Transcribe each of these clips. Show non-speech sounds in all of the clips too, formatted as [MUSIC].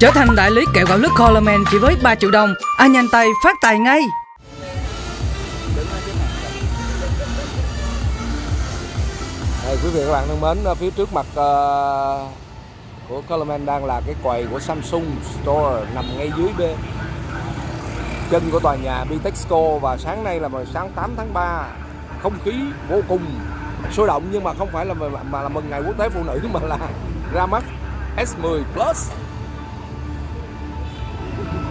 Trở thành đại lý kẹo gạo lứt Coleman chỉ với 3 triệu đồng. Ai nhanh tay phát tài ngay. Đây, quý vị và các bạn thân mến, phía trước mặt uh, của Coleman đang là cái quầy của Samsung Store nằm ngay dưới bên chân của tòa nhà Bitexco. Và sáng nay là sáng 8 tháng 3 không khí vô cùng sôi động nhưng mà không phải là mà là mừng ngày quốc tế phụ nữ [LAUGHS] mà là ra mắt S10 Plus.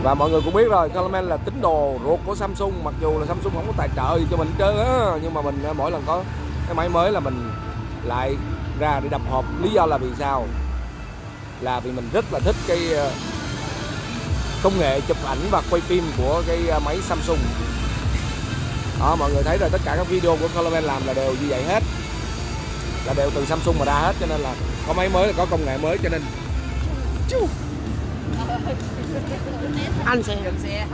Và mọi người cũng biết rồi Coleman là tín đồ ruột của Samsung. Mặc dù là Samsung không có tài trợ gì cho mình chơi á, nhưng mà mình, mỗi lần có cái máy mới là mình lại ra để đập hộp. Lý do là vì sao? Là vì mình rất là thích cái ờ, công nghệ chụp ảnh và quay phim của cái ờ, máy Samsung. Đó, mọi người thấy rồi, tất cả các video của Coleman làm là đều như vậy hết. Là đều từ Samsung mà ra hết, cho nên là có máy mới là có công nghệ mới cho nên. Anh xe anh xe.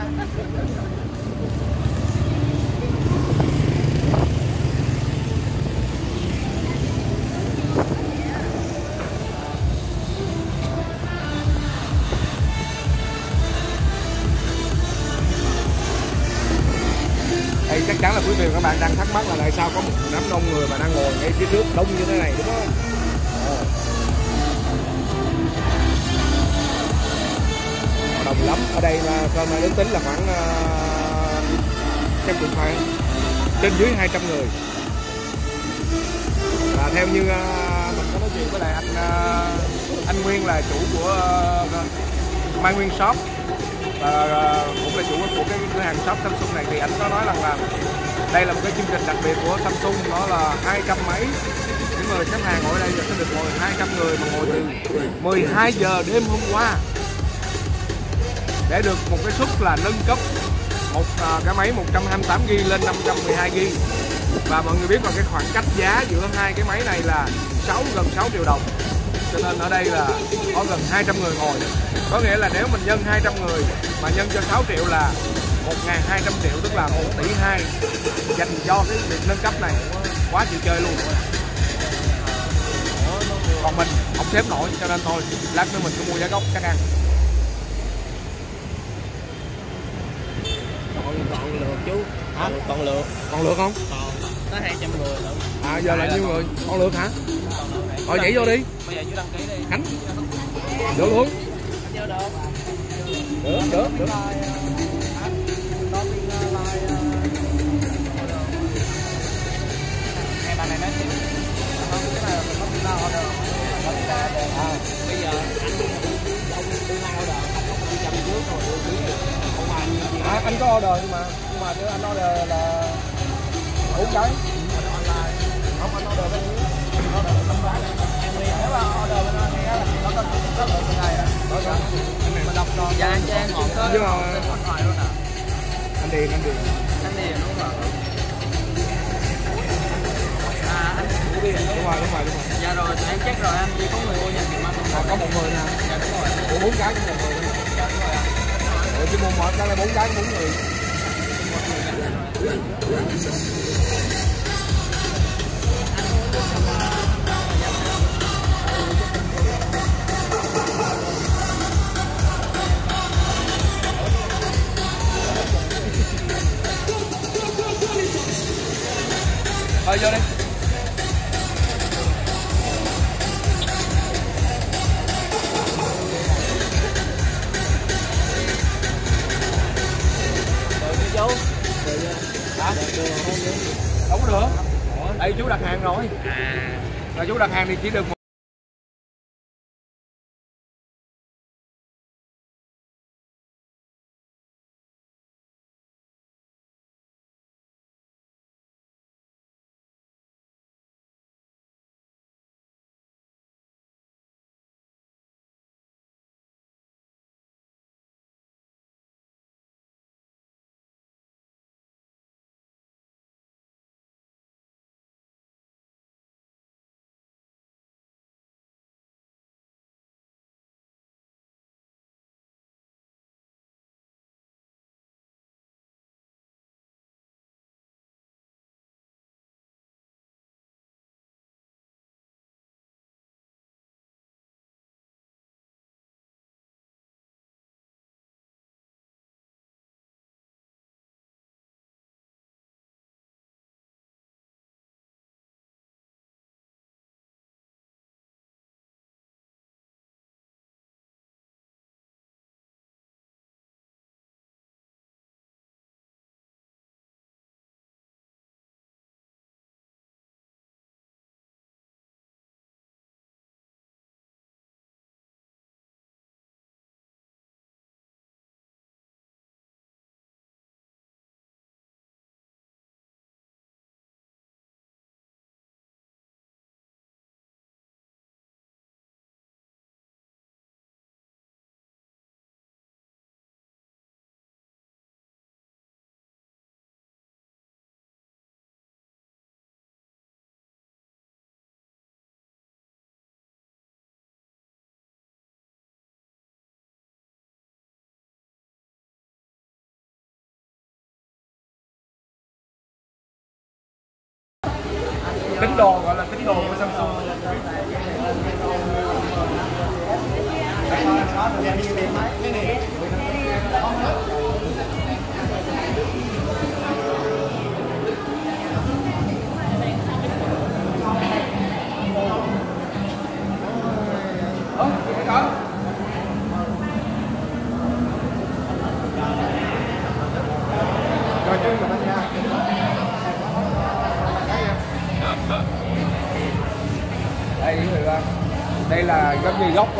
Đây chắc chắn là quý vị và các bạn đang thắc mắc là tại sao có một đám đông người mà đang ngồi ngay phía trước đông như thế này đúng không đông lắm. Ở đây là coi mà đến tính là khoảng uh, chắc cũng phải trên dưới 200 người. Và theo như uh, mình có nói chuyện với lại anh uh, anh Nguyên là chủ của uh, Mai Nguyên Shop. Và uh, cũng là chủ của cái cửa hàng shop Samsung này. Thì anh có nói rằng là đây là một cái chương trình đặc biệt của Samsung. Đó là 200 máy những người xếp hàng ngồi đây giờ sẽ được ngồi 200 người mà ngồi từ 12 giờ đêm hôm qua để được một cái suất là nâng cấp một uh, cái máy 128 GB lên 512 GB và mọi người biết là cái khoảng cách giá giữa hai cái máy này là 6 gần 6 triệu đồng. Cho nên ở đây là có gần 200 người ngồi. Có nghĩa là nếu mình nhân 200 người mà nhân cho 6 triệu là 1.200 triệu tức là 1 tỷ 2 dành cho cái việc nâng cấp này. Quá chịu chơi luôn. Còn mình không xếp nổi cho nên thôi lát nữa mình cứ mua giá gốc chắc ăn còn còn lượt chú. Hả? Còn lượt còn lượt không? Còn tới hai trăm người lận. À giờ là nhiêu người? còn lượt hả? Rồi nhảy vô đi. Bây giờ chú đăng ký đi. Khánh. Được luôn. Được. Được được được. À anh có order nhưng mà mà đưa anh order là bốn cái online không anh order bên dưới order không em đi nếu mà order bên á là nó có có lượng bên này sao mình đọc rồi dạ cho em chuyển tới Nhưng mà- tên điện thoại luôn nè anh điền anh điền anh điền đúng rồi à anh điền đúng rồi rồi đúng rồi đúng rồi. Dạ rồi tụi em check rồi anh chỉ có người mua nhận tiền anh Ờ, có một người nè. Dạ đúng rồi. Ủa bốn cái cũng một người không? dạ đúng rồi chứ mua một cái là bốn cái bốn người Thôi vô Được Đây chú đặt hàng rồi. Là chú đặt hàng thì chỉ được một tín đồ gọi là tín đồ của Samsung. Đây là giống như góc uh,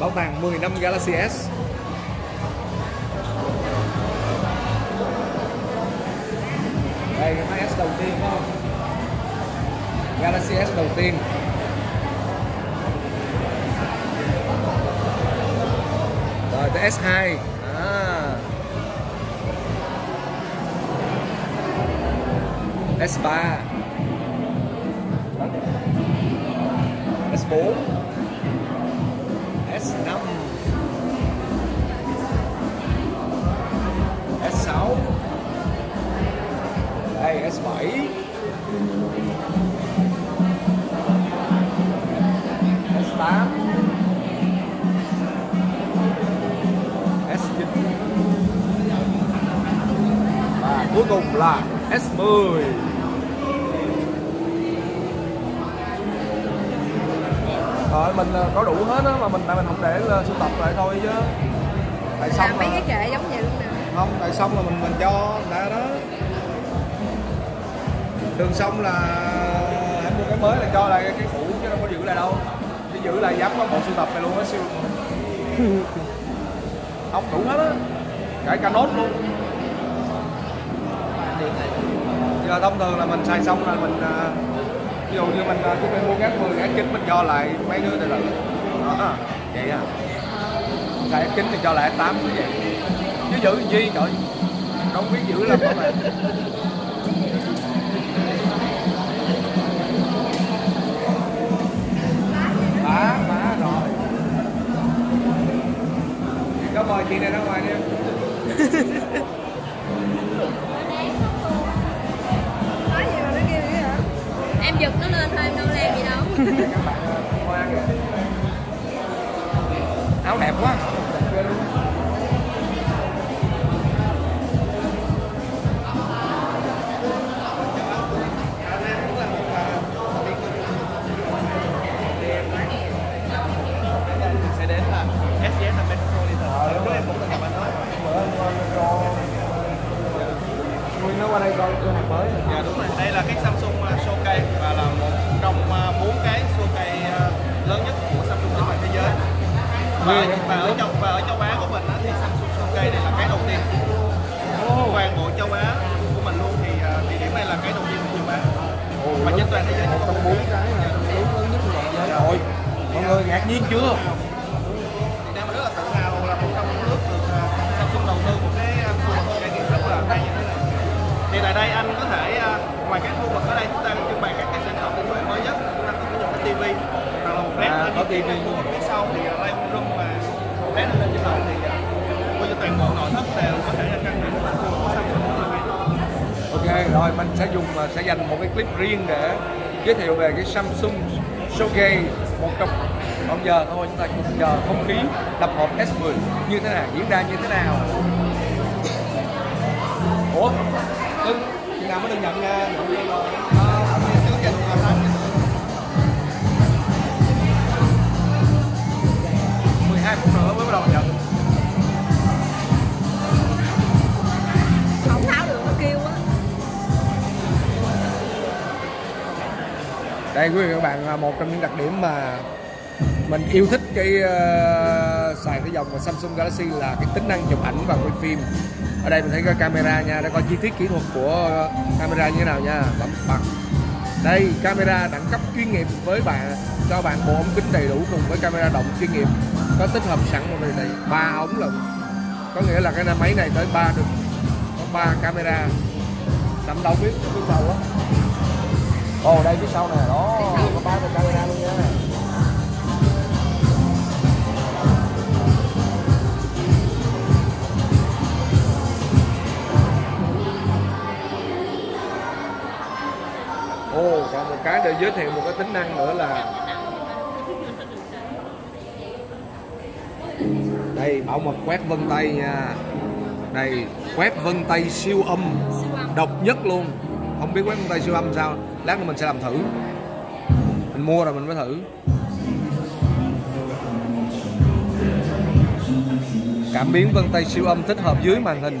bảo tàng 10 năm Galaxy S. Đây cái máy S đầu tiên không? Galaxy S đầu tiên. Rồi tới S2 à. S3 S4 S5 S6 đây S7 S8 S9 và cuối cùng là S10 Rồi mình ờ, có đủ hết á mà mình tại mình không để là sưu tập lại thôi chứ. Tại xong làm mấy cái kệ giống vậy luôn nè. Không tại xong là mình mình cho ta đó. Đường xong là hãy mua cái mới là cho lại cái cũ chứ đâu có giữ lại đâu. Chỉ giữ lại dám có bộ sưu tập này luôn á siêu [LAUGHS] không đủ hết á. Kể cả nốt luôn. Giờ thông thường là mình xài xong là mình à, ví dụ như mình à, cứ phải mình mua gác 10 gác 9 mình cho lại mấy đứa từ từ đó à, vậy à. Xài gác 9 thì cho lại 8 như vậy. Chứ giữ gì trời? Không biết giữ làm không mà toàn bộ nội thất đều có thể là trang bị. Ok, rồi mình sẽ dùng à, sẽ dành một cái clip riêng để giới thiệu về cái Samsung Showcase, một trong còn giờ thôi, chúng ta cùng chờ không khí đập hộp S10 như thế nào, diễn ra như thế nào. Ủa? Cưng chừng nào mới được nhận nha mười hai 12 phút nữa mới bắt đầu nhận. Đây quý vị các bạn một trong những đặc điểm mà mình yêu thích cái uh, xài cái dòng của Samsung Galaxy là cái tính năng chụp ảnh và quay phim. Ở đây mình thấy cái camera nha để coi chi tiết kỹ thuật của camera như thế nào nha. Bấm bật. Đây camera đẳng cấp chuyên nghiệp với bạn cho bạn bộ ống kính đầy đủ cùng với camera động chuyên nghiệp. Có tích hợp sẵn một này này ba ống lận. Có nghĩa là cái máy này tới ba được có ba camera. Tầm đầu biết phía sau á ồ đây phía sau nè đó. Có ba cái camera luôn nha. Ồ, còn một cái để giới thiệu một cái tính năng nữa là đây bảo mật quét vân tay nha. Đây quét vân tay siêu âm. Độc nhất luôn. Không biết quét vân tay siêu âm sao lát nữa mình sẽ làm thử. Mình mua rồi mình mới thử. Cảm biến vân tay siêu âm tích hợp dưới màn hình.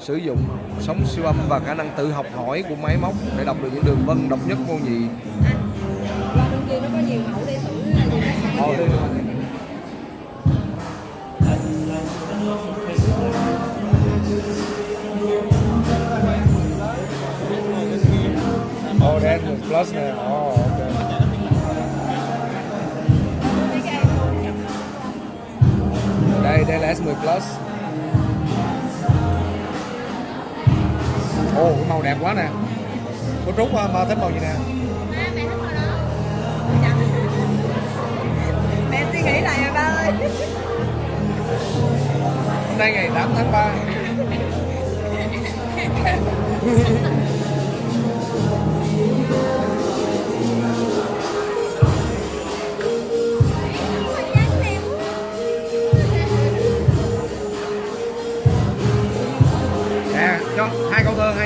Sử dụng sóng siêu âm và khả năng tự học hỏi của máy móc để đọc được những đường vân độc nhất vô nhị. Qua bên kia nó có nhiều mẫu để thử. Là gì plus nè. Ồ, ok. Đây, đây là S10 Plus. Ồ, cái màu đẹp quá nè. Cô Trúc à, mà thích màu gì nè? Đó. mẹ suy nghĩ lại rồi ba ơi Hôm nay ngày 8 tháng 3 [LAUGHS]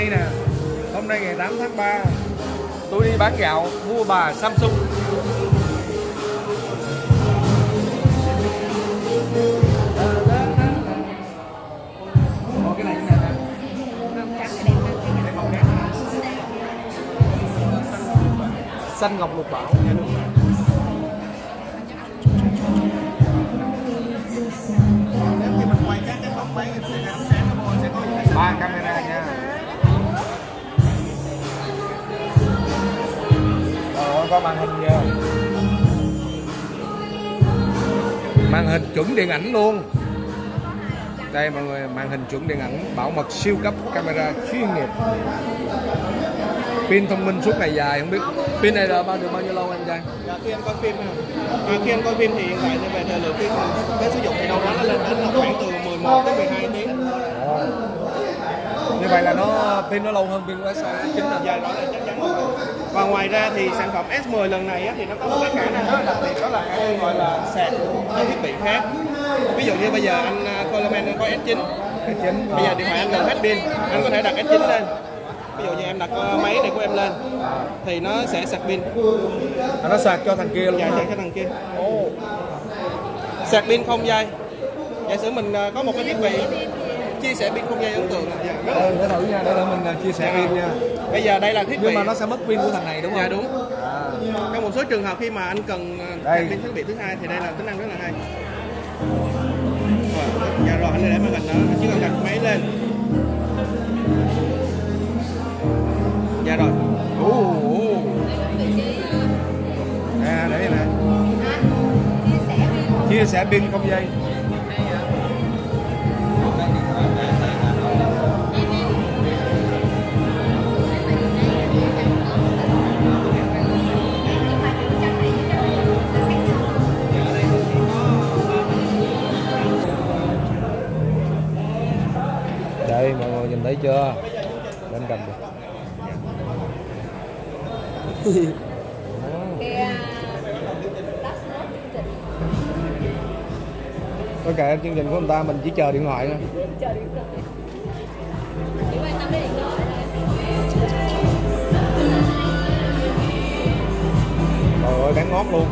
hay nè. Hôm nay ngày 8 tháng 3 Tôi đi bán gạo mua bà Samsung. Xanh ngọc lục bảo nếu như mình quay các cái có màn hình chưa màn hình chuẩn điện ảnh luôn đây mọi người màn hình chuẩn điện ảnh bảo mật siêu cấp camera chuyên nghiệp pin thông minh suốt ngày dài không biết pin này là bao được bao nhiêu lâu anh trai Dạ, khi anh coi phim. À, khi anh coi phim thì hiện tại thì về thời lượng phim mình cái sử dụng thì đâu đó nó lên đến là khoảng từ 11 đến 12 tiếng. như vậy là nó pin nó lâu hơn pin của S6 chính là Dạ đó là chắc chắn rồi. Và ngoài ra thì sản phẩm S10 lần này á, thì nó có một cái khả năng rất đặc biệt đó là khả năng gọi là sạc cho thiết bị khác. Ví dụ như bây giờ anh à, Coleman có S9 chính Bây giờ điện thoại anh gần hết pin, anh có thể đặt S9 lên. Ví dụ như em đặt ờ, máy này của em lên thì nó sẽ sạc pin. à, nó sạc cho thằng kia luôn Dạ sạc cái thằng kia. Sạc pin không dây. Giả sử mình ờ, có một cái thiết bị chia sẻ pin không dây ấn tượng. Dạ, để thử nha để thử mình uh, chia sẻ pin nha Bây giờ đây là thiết bị. nhưng mà nó sẽ mất pin của thằng này đúng không Dạ đúng. à. Trong một số trường hợp khi mà anh cần Đây. sạc pin thiết bị thứ hai thì đây là tính năng rất là hay. Rồi, dạ rồi anh để màn hình đó, anh chỉ cần đặt máy lên. Dạ rồi. Ồ, ồ. à để đây nè chia sẻ pin không dây thấy chưa? Lên cầm được [LAUGHS] Có kệ chương trình của người ta mình chỉ chờ điện thoại thôi. Đến điện thoại. Thôi. Trời ơi bán ngót luôn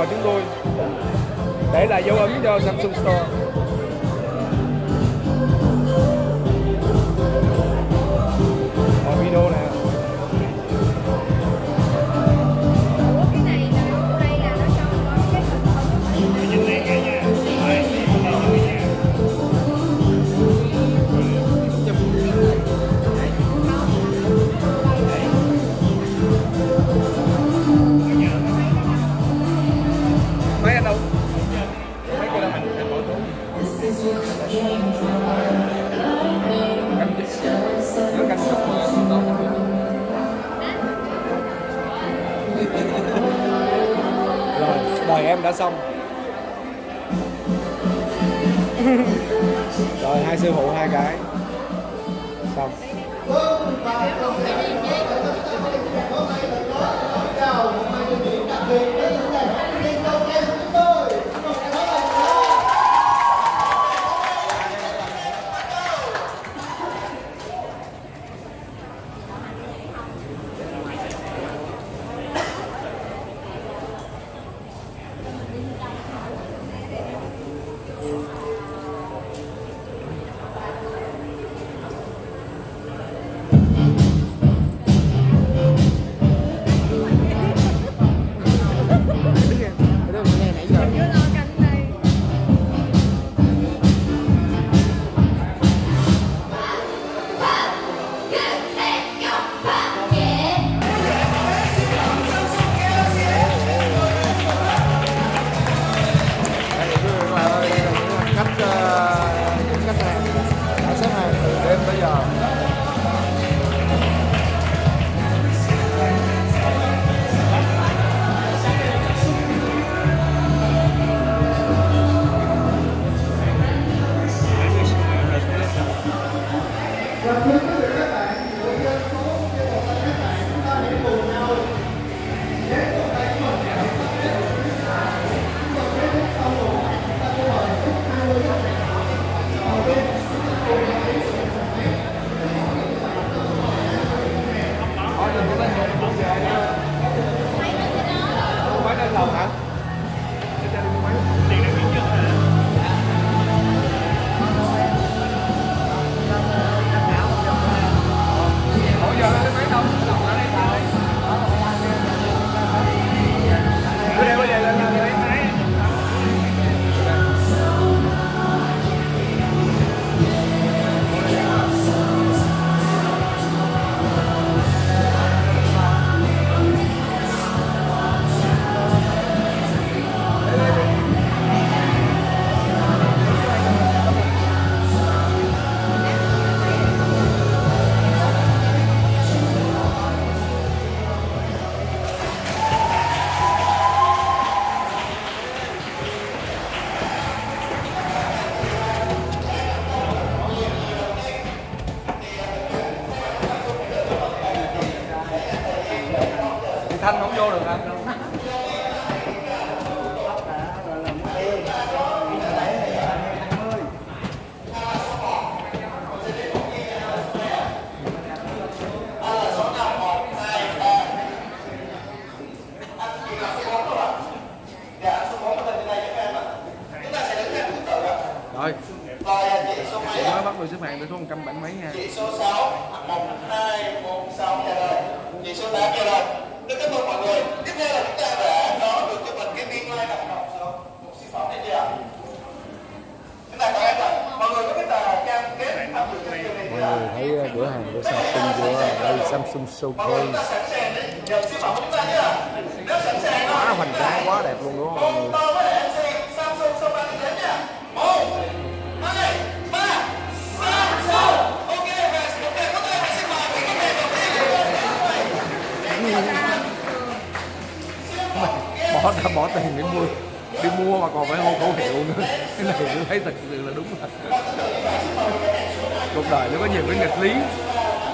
trò chúng tôi. Để lại dấu ấn cho Samsung Store. Rồi em đã xong. [LAUGHS] Rồi hai sư phụ hai cái. Xong. Chưa Samsung Showcase Quá hoành tráng, quá đẹp luôn đúng không mọi người? Samsung Sofa đi đến nha. 1, 2, 3, Samsung. Ok, ok, bỏ đã bỏ tiền để mua đi mua mà còn phải hô khẩu hiệu nữa cái này tôi thấy thật sự là đúng là cuộc đời nó có nhiều cái nghịch lý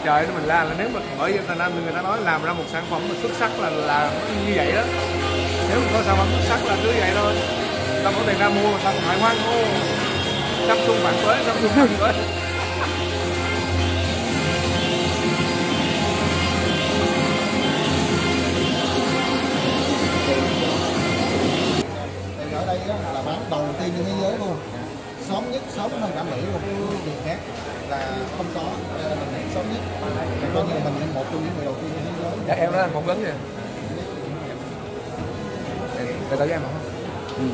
trời ơi, mình la là nếu mà bởi vì thành ra người ta nói làm ra một sản phẩm mà xuất sắc là là như vậy đó. Nếu mà có sản phẩm xuất sắc là cứ vậy thôi. Tao có tiền ra mua mà ta còn phải hoan hô Samsung phản với Samsung phản với. Ở đây là bán đầu tiên trên thế giới luôn sớm nhất sớm hơn cả Mỹ một cái việc khác là không có đây là mình sớm nhất coi như là mình là một trong những người đầu tiên trên thế giới dạ em đó là phỏng vấn kìa để tới em không Ừ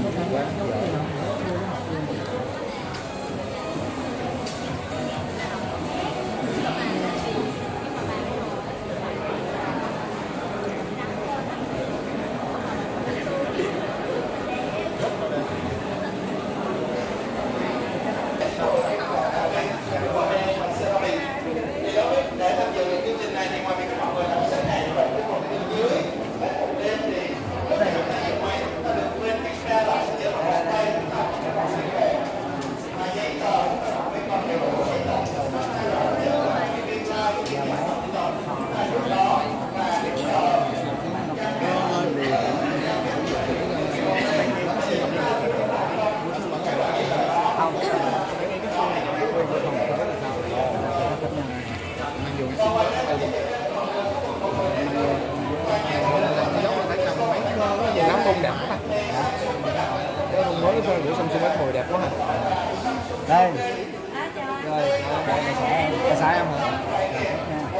À, trời. rồi đây là xã là xã em hả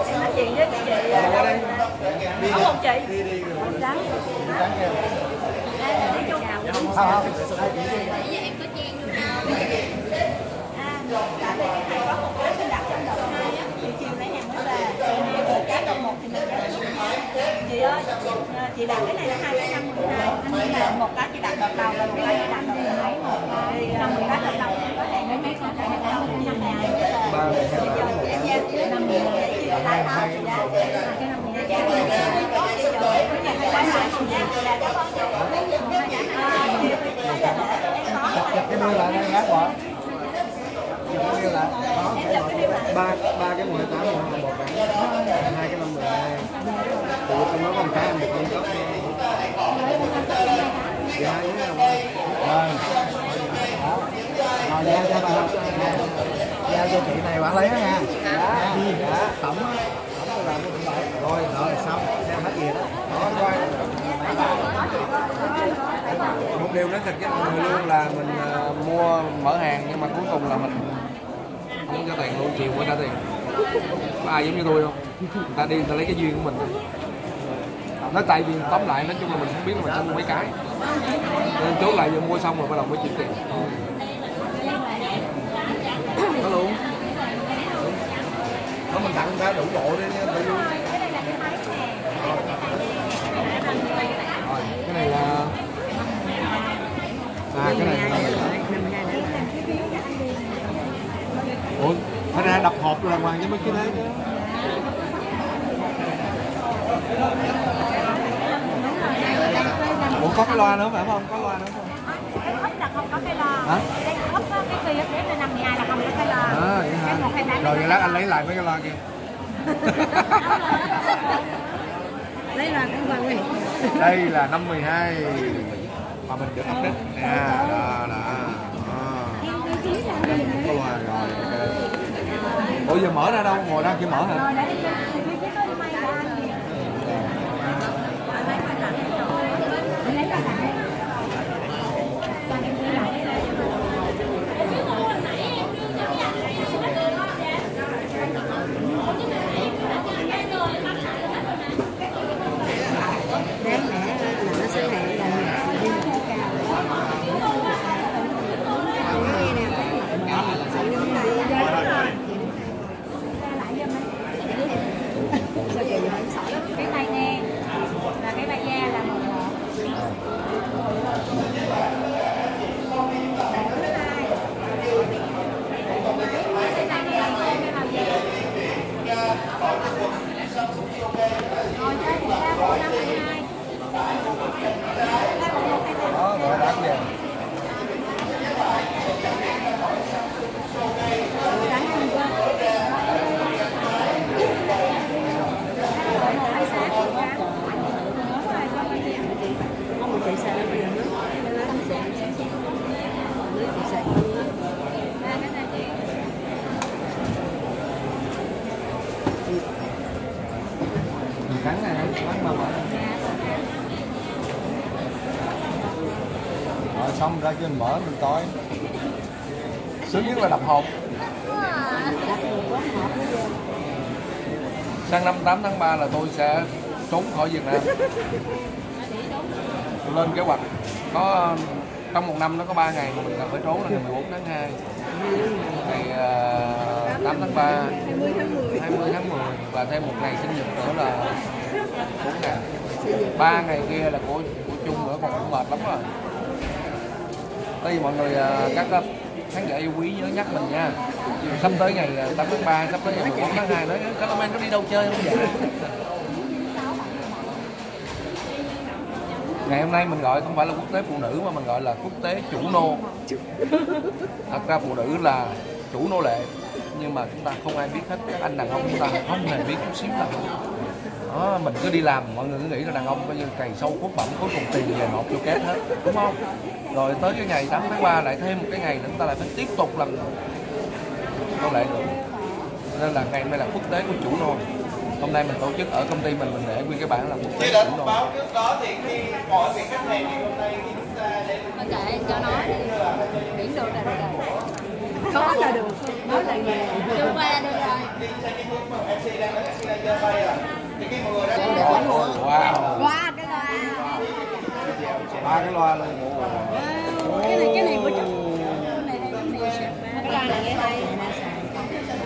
Em nói chuyện với chị Có một chị Không trắng trắng kia Đây là nói chung không không đây chị Nãy giờ em có chen vô đâu À, tại vì cái này có một cái tôi đặt trong đợt hai á, chiều chiều nãy hàng mới về, chiều nay vừa cá đợt một thì mình giá đợt hai. Chị ơi, à, chị đặt cái này là hai cái năm mười hai, nhưng mà một cái chị đặt đợt đầu và một cái chị đặt đợt hai. Thì à, một cái đợt đầu em có hẹn với mấy con cái đợt đầu năm mười hai mới về. Bây giờ em ra năm mười hai chị lại hết chị ra cái năm mười hai chị ra. Có chị rồi, có nhà hai cái lại chị ra, chị là có con chị. À, chị bây giờ là em có rồi. chụp cái bill lại đây gác quả cái bill lại ba ba cái mười tám mười hai một bạn hai cái năm mười hai tụi trong đó con cái em được lên cấp dạ đúng không rồi rồi giao cho bà. Giao cho chị này quản lý đó nha. Đã tổng tổng rồi rồi, xong. Xem hết gì đó. Đó coi một điều nói thật với mọi người luôn là mình ờ, mua, mở hàng nhưng mà cuối cùng là mình không cho tiền luôn chiều mới trả tiền. Có ai giống như tôi không? Người ta đi, người ta lấy cái duyên của mình. Nói tại vì tóm lại, nói chung là mình không biết là mình sẽ mua mấy cái. Nên chốt lại giờ mua xong rồi bắt đầu mới chuyển tiền có luôn nó mình tặng ra đủ bộ đi nha rồi cái này là à cái này là ủa phải ra đập hộp đàng hoàng cho mấy cái đấy chứ. Ủa có cái loa nữa phải không? Có loa nữa không? Là không có cái lo. Hả? Úp á, cái kia đếm là năm hai là không có cái lo. à vậy hả Cái một hai tám rồi vậy lát anh lấy lại mấy cái loa kia. [LAUGHS] Lấy là cũng bằng này đây là năm 12 mà mình được update. Nè đó đó. Đó. có loa rồi ủa giờ mở ra đâu? Ngồi ra kia mở hả Rồi để đi trên phía trước có may là anh gì? Lấy ra lại. Đáng lẽ là nó sẽ hẹn là đi một cái cao Nghe nè, cái mặt mà Sao kỳ vậy? Sợ lắm. Cái này nè là cái bay da là một một. Cái này nè, cái làm gì? Rồi chơi thì ra bộ năm mươi hai. Ra bộ một hai tám. đó rồi đã về Không, chị xài là nhiều nước Nó không xài Nước chị xài hơn nước mình cắn này cắn mà mở rồi xong ra kia mình mở mình coi. Sướng nhất là đập hộp. Sang năm 8 tháng 3 là tôi sẽ trốn khỏi Việt Nam. Tôi lên kế hoạch. Có trong một năm nó có 3 ngày mà mình cần phải trốn là ngày 14 tháng 2 ngày ờ, uh, 8 tháng 3 20 tháng 10 20 tháng 10 và thêm một ngày sinh nhật nữa là 4 ngày. Ba ngày kia là của của chung nữa còn cũng mệt lắm rồi. Đây mọi người à, các à, khán giả yêu quý nhớ nhắc mình nha. Sắp tới ngày à, 8 tháng 3 sắp tới ngày 14 tháng 2 nói Calaman có đi đâu chơi không vậy? Ngày hôm nay mình gọi không phải là quốc tế phụ nữ mà mình gọi là quốc tế chủ nô. Thật ra phụ nữ là chủ nô lệ, nhưng mà chúng ta không ai biết hết các anh đàn ông chúng ta không hề biết chút xíu nào đó, mình cứ đi làm mọi người cứ nghĩ là đàn ông coi như cày sâu cuốc bẩm cuối cùng tiền về nộp vô két hết đúng không? Rồi tới cái ngày 8 tháng 3 lại thêm một cái ngày nữa chúng ta lại phải tiếp tục làm nô lệ nữa nên là ngày hôm nay là quốc tế của chủ nô. Hôm nay mình tổ chức ở công ty mình mình để nguyên cái bảng là quốc tế chủ nô. báo trước đó thì khi mọi việc khách hàng hôm nay khi chúng ta đến Mà kệ cho nó đi. Biển đồ rồi rồi có là được. Nói là nghề Chưa qua được rồi wow Qua cái loa. ba cái loa luôn cái này cái này của chú Cái loa này nghe hay.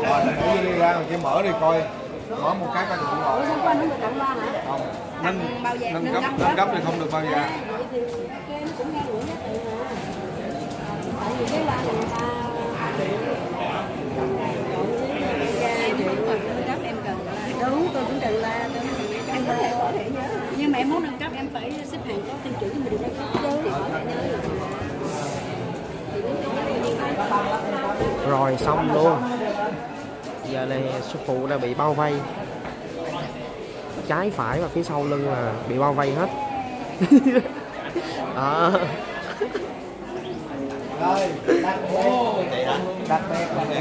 rồi để đi ra mình chỉ mở đi coi mở một cái coi được rồi được loa hả không nâng bao giờ? nâng gấp cấp nâng cấp thì không được bao giờ cái nó cũng nghe đủ nhất rồi tại vì cái loa này người ta Em muốn cần nâng cấp em cần loa. đúng tôi cũng cần la tôi Em có thể có thể nhớ. nhưng mà em muốn nâng cấp em phải xếp hàng có tiêu chuẩn thì mình được nâng cấp chứ thì có. Thể nhớ được rồi xong luôn. Giờ này sư phụ đã bị bao vây. Trái phải và phía sau lưng là bị bao vây hết. [LAUGHS] Đó. Rồi đặc biệt đặc biệt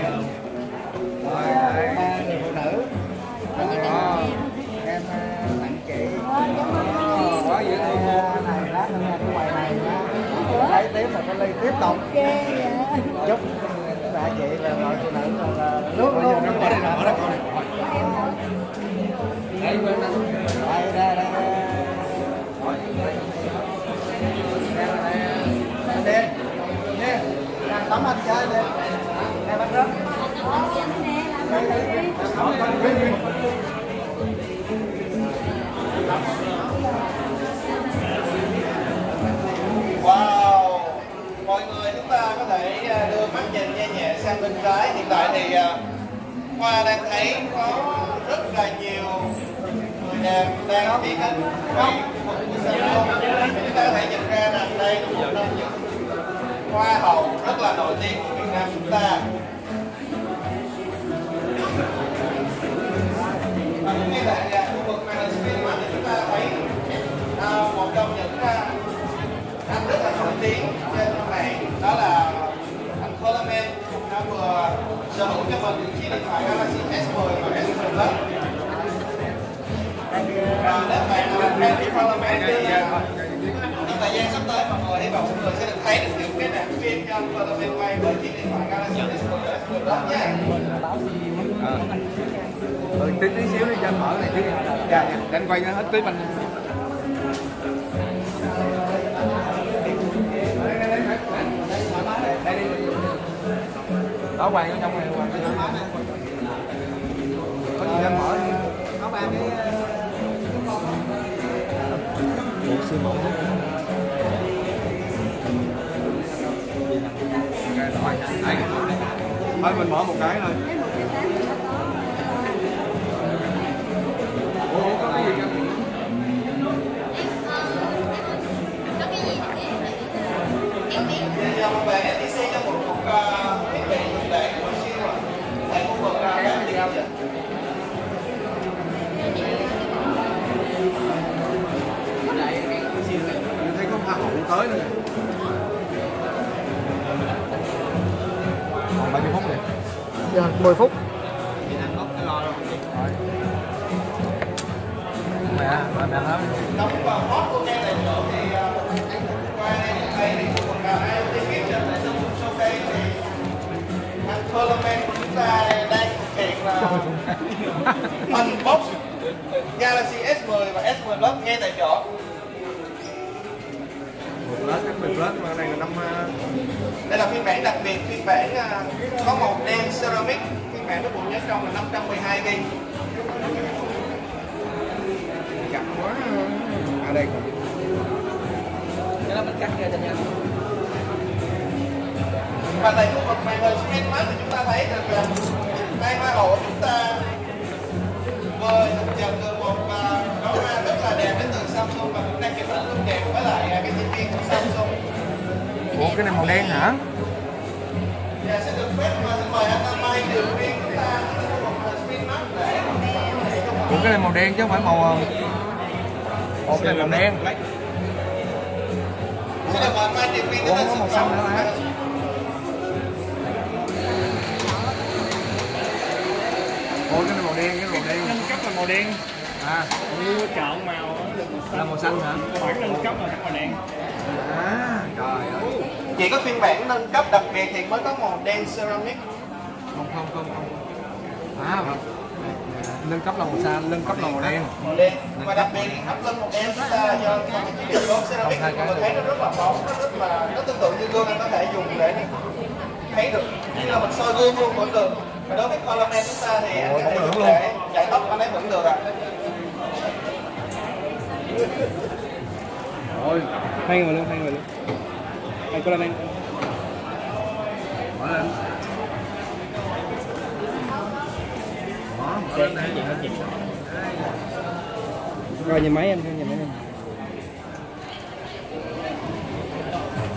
là người em ờ, tặng chị quá dễ thương này lát nữa cái quầy này lấy tiếp một cái ly tiếp tục chúc đại chị là mọi phụ nữ là, là luôn mở đây mở đây này đây đây đây đây nè tắm anh chơi đi đây bắt rớt Wow, mọi người chúng ta có thể à, đưa mắt nhìn nhẹ nhẹ sang bên trái. Hiện tại thì Khoa Hoa đang thấy có rất là nhiều người đẹp đang tiến đến quay. Chúng ta có thể nhận ra rằng đây là một trong những hoa hậu rất là nổi tiếng của Việt Nam chúng ta. Sở hữu cho mình chiếc điện thoại Galaxy S10 và S10 Plus và nếu bạn nào fan của Coleman thì trong thời gian sắp tới mọi người hy vọng mọi người sẽ được thấy được những cái đoạn phim anh Coleman quay với chiếc điện thoại Galaxy S10 và S10 Plus nhé ừ tí tí xíu đi cho mở này chứ dạ. Để anh quay hết clip anh đó hoàng ở trong này hoàng có gì anh mở có ba cái một sư mẫu? Thôi mình mở một cái thôi 10 phút. 112 ghi. Chặt quá. À đây. Cái là mình cắt ra cho nhanh và tại khu vực màn hình scan mát thì chúng ta thấy được là tay hoa hậu chúng ta vơi vừa nhận từ một và nó ra rất là đẹp đến từ Samsung. Và cũng đang chụp ảnh luôn đẹp. Với lại à, cái tiếp viên của Samsung. Ủa cái này màu đen hả? Cái này màu đen chứ không phải màu à, ủa cái này màu đen. Ủa, có màu xanh nữa hả? ủa cái này màu đen cái màu đen. Nâng cấp là màu đen. À. Mua chọn màu là màu xanh. Hả? Bản nâng cấp là màu đen. À trời ơi. Chỉ có phiên bản nâng cấp đặc biệt thì mới có màu đen ceramic. Không không không không. À không nâng cấp là màu xanh nâng cấp là màu đen màu đen và đặc biệt hấp lên. Màu đen chúng ta do không chỉ được gốm ceramic Không, hai cái thấy nó rất là bóng nó rất là nó tương tự như gương anh có thể dùng để thấy được như là mình soi gương luôn vẫn được và đối với Collaman chúng ta thì anh có thể dùng để chạy tóc anh ấy vẫn được ạ rồi hai người luôn. Hai người luôn hai cô lên. Coi mở Rồi máy em, nhà máy em.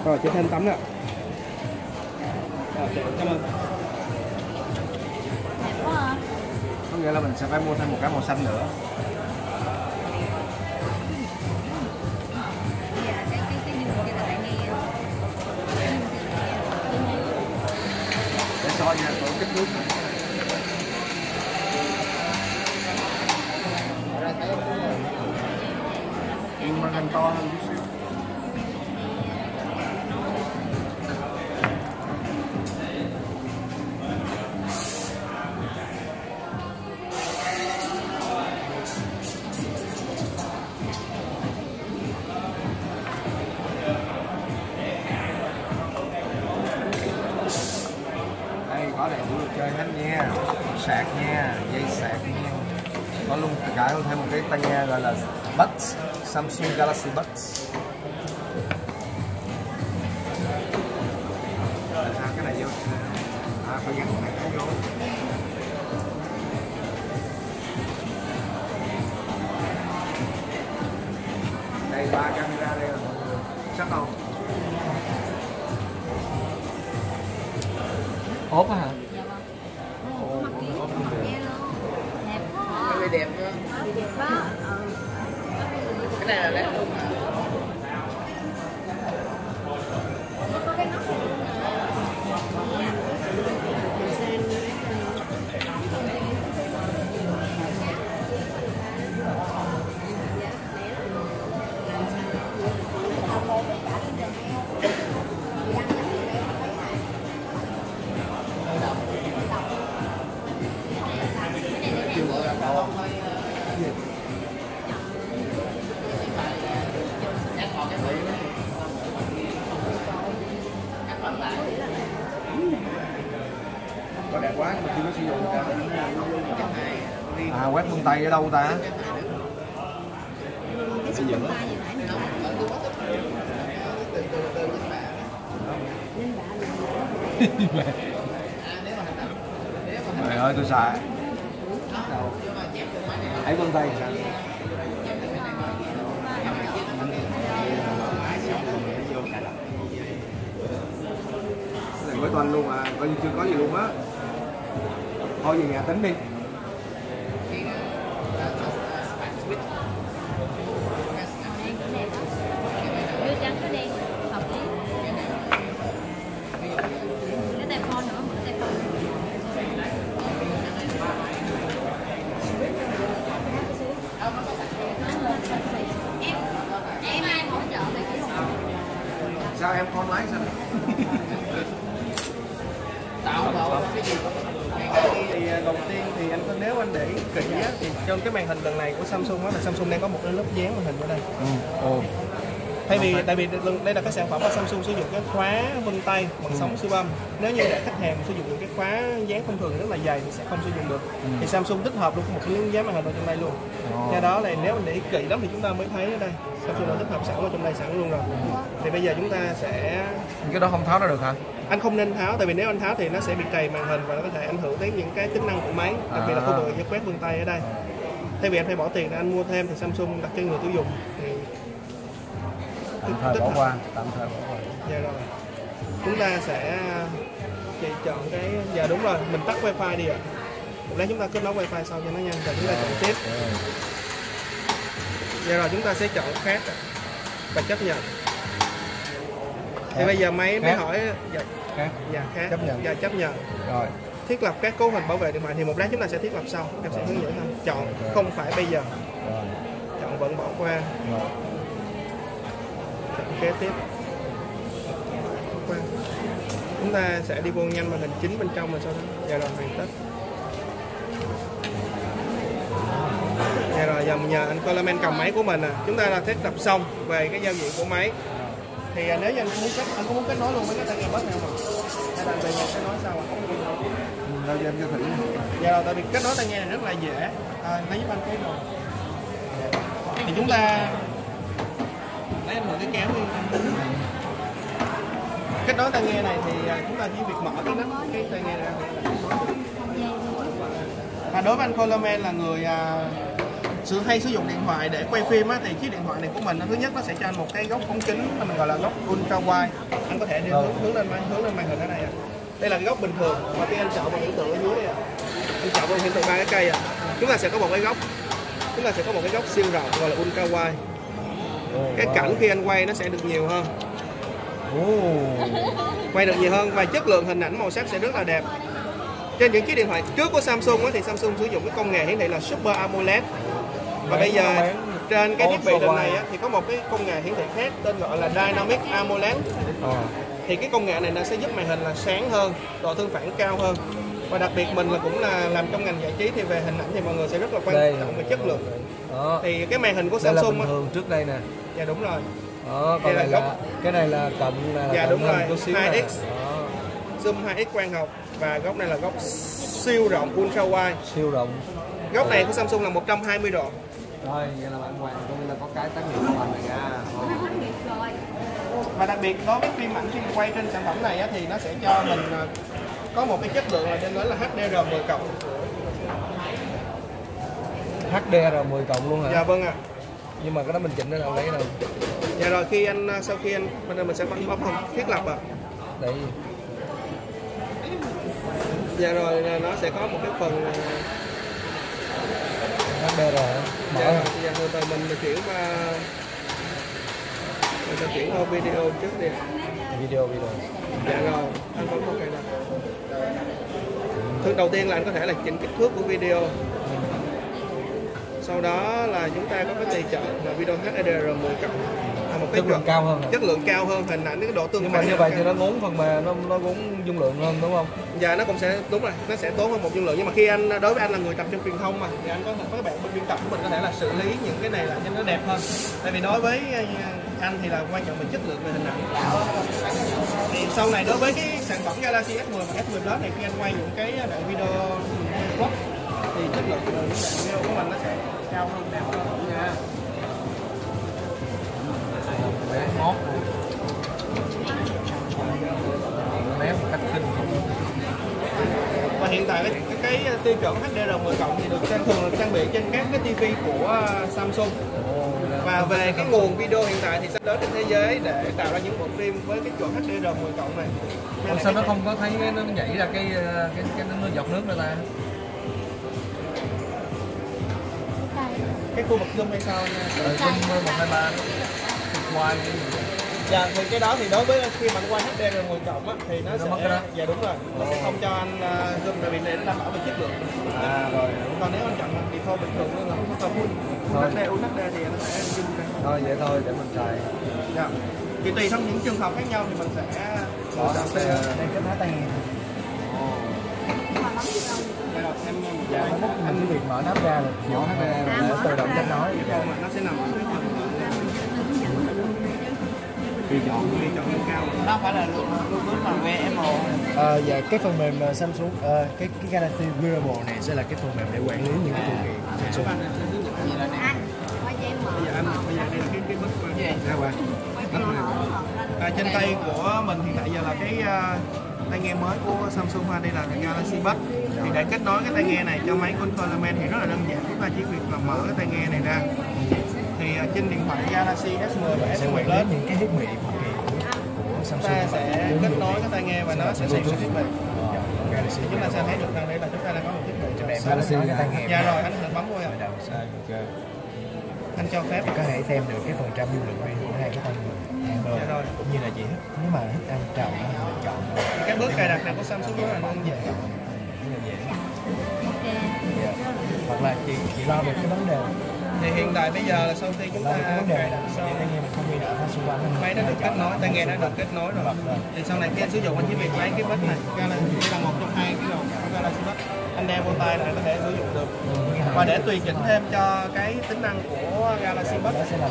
Rồi chị thêm tấm nữa. Rồi, cảm ơn. đẹp quá có nghĩa là mình sẽ phải mua thêm một cái màu xanh nữa Dạ, cái cái là tại nghe để soi nha tổ kích nước mà hình to hơn chút xíu. Đây có đầy đủ đồ chơi nha. Sạc nha, dây sạc nha. Có luôn cả thêm một cái tai nghe gọi là Samsung Galaxy Buds. Cái này vô à phải gắn cái này vô đây ba camera đây là sắc không? Ốp hả tay ở đâu ta? Cái gì trời ơi, tôi xài ấy vân tay. Sao này mới toàn luôn à coi như chưa có gì luôn á. Thôi về nhà tính đi. Trong cái màn hình lần này của Samsung á là Samsung đang có một cái lớp dán màn hình ở đây. Ồ. Thay vì tại vì đây là cái sản phẩm mà Samsung sử dụng cái khóa vân tay bằng sóng siêu âm. Nếu như để khách hàng sử dụng những cái khóa dán thông thường rất là dày thì sẽ không sử dụng được. Thì Samsung tích hợp luôn một cái miếng dán màn hình vào trong đây luôn. Do đó là nếu mình để ý kỹ lắm thì chúng ta mới thấy ở đây Samsung đã tích hợp sẵn vào trong đây sẵn luôn rồi. Thì bây giờ chúng ta sẽ cái đó không tháo ra được hả? Anh không nên tháo tại vì nếu anh tháo thì nó sẽ bị trầy màn hình và nó có thể ảnh hưởng đến những cái tính năng của máy đặc biệt là khu vực quét vân tay ở đây thay vì anh phải bỏ tiền để anh mua thêm thì Samsung đặt cho người tiêu dùng thì tạm thời bỏ qua tạm thời bỏ qua Dạ rồi. Chúng ta sẽ chị chọn cái giờ đúng rồi, mình tắt wifi đi ạ. Lát chúng ta kết nối wifi sau cho nó nhanh rồi chúng ta chọn tiếp. Dạ rồi chúng ta sẽ chọn khác và chấp nhận. Thì bây giờ máy Khác. hỏi dạ, khác dạ khác. Chấp nhận. Dạ chấp nhận. rồi Thiết lập các cấu hình bảo vệ điện thoại thì một lát chúng ta sẽ thiết lập sau. Em sẽ hướng dẫn thôi. Chọn không phải bây giờ. Chọn vẫn bỏ qua. Chọn kế tiếp. qua chúng ta sẽ đi vô nhanh màn hình chính bên trong và sau đó giờ rồi hoàn tất dạ rồi giờ nhờ anh Coleman cầm máy của mình à chúng ta đã thiết lập xong về cái giao diện của máy thì à, nếu như anh muốn kết anh có muốn kết nối luôn với cái tay nghe bớt này không ạ hay là về nhà sẽ nói sau ạ ra cho em cho thử dạ rồi tại vì kết nối tai nghe này rất là dễ. À, lấy giúp anh cái rồi thì chúng ta lấy anh mượn cái kéo đi. Kết nối tai nghe này thì à, chúng ta chỉ việc mở cái nắp cái tai nghe ra. Và đối với anh Coleman là người à, sự hay sử dụng điện thoại để quay phim á, thì chiếc điện thoại này của mình thứ nhất nó sẽ cho anh một cái góc phóng kính mình gọi là góc ultra wide. Anh có thể đi hướng, hướng lên hướng lên màn hình cái này ạ đây là cái góc bình thường. Và khi anh chọn vào hiện tượng ở dưới đây ạ anh chọn vào hiện tượng ba cái cây ạ chúng ta sẽ có một cái góc. Chúng ta sẽ có một cái góc siêu rộng gọi là ultra wide cái cảnh khi anh quay nó sẽ được nhiều hơn. Quay được nhiều hơn và chất lượng hình ảnh màu sắc sẽ rất là đẹp. Trên những chiếc điện thoại trước của Samsung thì Samsung sử dụng cái công nghệ hiển thị là Super AMOLED. Và bây giờ trên cái thiết bị lần này thì có một cái công nghệ hiển thị khác tên gọi là Dynamic AMOLED thì cái công nghệ này nó sẽ giúp màn hình là sáng hơn độ tương phản cao hơn. Và đặc biệt mình là cũng là làm trong ngành giải trí thì về hình ảnh thì mọi người sẽ rất là quan Đây. trọng về chất lượng. Đó. Thì cái màn hình của đây là Samsung bình thường trước đây nè. Dạ đúng rồi. Đó Đây còn là này góc. là cái này là cận là Dạ, đúng rồi, chút xíu nè. 2x. Đó, zoom 2x quang học. Và góc này là góc siêu rộng ultra wide. Siêu rộng. Góc này của Samsung là 120 độ. Rồi vậy là bạn hoàng nghĩa là có cái tác nghiệp của anh này ra và đặc biệt đối với phim ảnh mình quay trên sản phẩm này á, thì nó sẽ cho mình à, có một cái chất lượng là trên đó là HDR10 cộng. HDR 10 cộng luôn hả? Dạ vâng ạ. Nhưng mà cái đó mình chỉnh ở đâu đấy đâu dạ rồi khi anh à, sau khi anh đây mình sẽ bấm bấm không thiết lập ạ. Đây. Dạ rồi là nó sẽ có một cái phần à, HDR mở dạ, hả? dạ từ từ mình chuyển qua mình sẽ chuyển qua video trước đi. Video video. Dạ rồi anh bấm ok rồi thứ đầu tiên là anh có thể là chỉnh kích thước của video. Sau đó là chúng ta có cái tùy chọn là video HDR10 cộng là một cái chất lượng cao hơn hả? chất lượng cao hơn hình ảnh cái độ tương nhưng mà như vậy thì nó ngốn phần mềm nó nó cũng dung lượng hơn đúng không? Dạ nó cũng sẽ đúng rồi nó sẽ tốn hơn một dung lượng. Nhưng mà khi anh đối với anh là người tập trong truyền thông mà thì anh có thể các bạn biên tập của mình có thể là xử lý những cái này làm cho nó đẹp hơn. Tại vì đối với anh thì là quan trọng về chất lượng về hình ảnh. Thì sau này đối với cái sản phẩm Galaxy S10 và S10 Plus này khi anh quay những cái đoạn video quốc thì chất lượng của những đoạn video của mình nó sẽ cao hơn đẹp hơn nha bé mót cách kinh và hiện tại cái, cái, cái tiêu chuẩn HDR10 cộng thì được trang thường được trang bị trên các cái TV của ờ, Samsung và về cái nguồn video hiện tại thì sắp đến trên thế giới để tạo ra những bộ phim với cái chuẩn HDR10 cộng này. Nên Ủa, sao nó cái- không có thấy cái- nó nhảy ra cái ờ, cái cái nó giọt nước ra ta? Cái khu vực zoom hay sao nha? Rồi zoom một hai ba quay dạ thì cái đó thì đối với khi mà anh quay HDR10 cộng á thì nó, Nó sẽ mất cái đó. dạ đúng rồi. Nó sẽ không cho anh uh, zoom tại vì để nó đảm bảo về chất lượng. À rồi. Còn nếu anh chọn default bình thường nữa là không có full Thôi. HD UHD thì nó sẽ zoom ra. Thôi vậy thôi để mình xài dạ. Thì tùy trong những trường hợp khác nhau thì mình sẽ chọn sẽ- đây kết nối nghe Dạ rồi, dạ dạ, anh việc mở nắp ra là nhỏ nó ra. để tự động kết nối. Mà nó sẽ nằm ở cái nó phải là luôn luôn bước bằng VMO Ờ, dạ cái phần mềm ờ, Samsung ờ, cái cái Galaxy Wearable này sẽ là cái phần mềm để quản lý những cái phụ kiện Samsung. anh em mở bây giờ anh. Bây giờ đây là cái cái bức mà Ra qua. à, trên tay của mình hiện tại giờ là cái à, tai nghe mới của Samsung ha đây là Galaxy Buds. Thì để kết nối cái tai nghe này cho máy của Coleman thì rất là đơn giản. Chúng ta chỉ việc là mở cái tai nghe này ra. à, trên điện thoại Galaxy S10 và sẽ S10 quản lý Plus những cái thiết bị phụ kiện của, Samsung ta sẽ kết nối cái tai nghe và nó sẽ xem cái thiết bị Galaxy chúng ta sẽ thấy được rằng đây là chúng ta đang có một thiết bị cho đẹp Galaxy tai nghe dạ rồi anh thể bấm vô ạ anh cho phép có thể xem được cái phần trăm dung lượng riêng của hai cái tai nghe dạ rồi cũng như là chị thích nếu mà thích ăn thì mình chọn cái bước cài đặt này của Samsung rất là đơn giản Dạ. hoặc là chị chị lo về cái vấn đề thì hiện tại bây giờ là sau khi chúng ta là máy nó được kết nối tai nghe nó được kết nối rồi. Thì sau này khi anh sử dụng anh chỉ việc lấy cái bích này Galaxy là một trong hai cái đầu Galaxy Buds anh đeo vô tay là anh có thể sử dụng được. Và để tùy chỉnh thêm cho cái tính năng của Galaxy Buds làm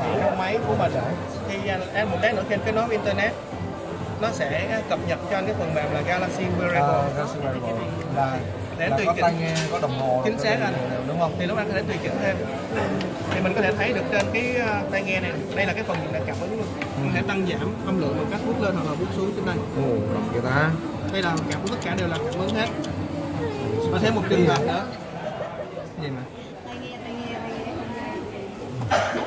ờ, trong máy của mình. thì em một cái nữa khi kết nối với internet nó sẽ cập nhật cho anh cái phần mềm là Galaxy Wearable. Ờ, Galaxy Wearable. Là để tùy có chỉnh có đồng hồ chính xác anh. đúng không? Thì lúc anh có thể tùy chỉnh thêm. Thì mình có thể thấy được trên cái uh, tai nghe này. Đây là cái phần nhận cảm ứng luôn. Mình có thể tăng giảm âm lượng bằng cách bút lên hoặc là bút xuống trên đây. Ồ vậy ta. Đây là cảm ứng tất cả đều là cảm ứng hết. Và thêm một trường hợp nữa. Gì mà? Tai nghe tai nghe tai nghe [LAUGHS]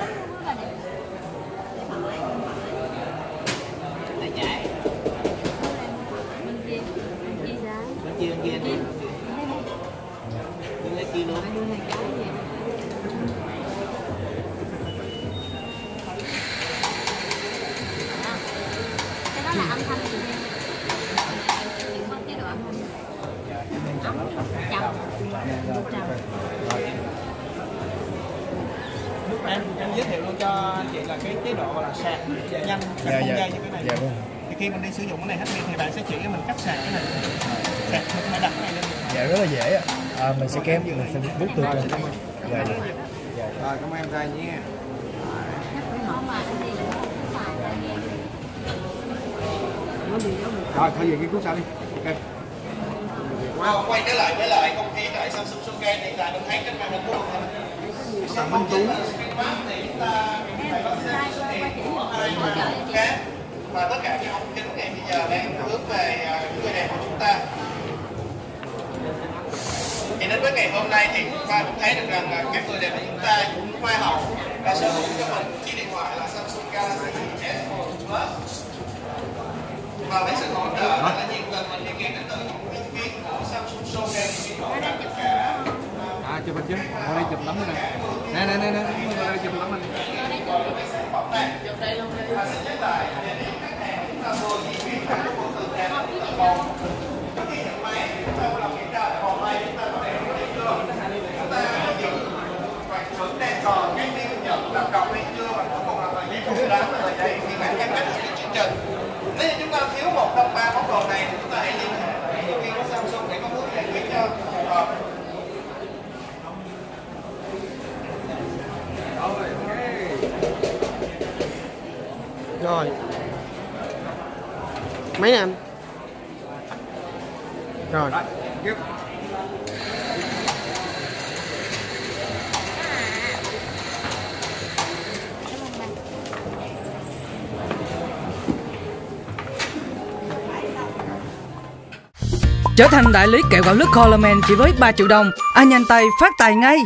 sẽ kém mình bút từ trên dạ dạ rồi cảm ơn em trai nhé rồi thôi về cái cuốn sau đi ok Wow, quay trở lại với lại không khí tại Samsung Showcase hiện tại được thấy trên màn hình của mình Sản Minh Tú thì chúng ta phải có sự xuất hiện ở đây khác và tất cả những ống kính này bây giờ đang hướng về người đẹp của chúng ta thì đến với ngày hôm nay thì chúng ta cũng thấy được rằng là các người đẹp của chúng ta cũng hoa hậu và sở hữu cho mình chiếc điện thoại là Samsung Galaxy S4 Plus. Và với sự hỗ trợ rất là nhiệt tình và thiên nhiên đến từ những ý kiến của Samsung Showcase thì hỗ trợ tất cả. À chụp hình chứ. Ngồi đây chụp lắm đây nè. Nè nè nè nè. Ngồi đây chụp lắm này vẫn đang còn cái tiêu nhận đặt cọc hay chưa? Và cuối cùng là thời gian không đáng là thời gian khi bạn cam kết hiện chương trình. Nếu như chúng ta thiếu một trong ba món đồ này thì chúng ta hãy liên hệ với nhân viên của Samsung để có hướng giải quyết cho phù hợp Rồi. Mấy nè anh Rồi tiếp Trở thành đại lý kẹo gạo lứt Coleman chỉ với 3 triệu đồng. Anh nhanh tay, phát tài ngay.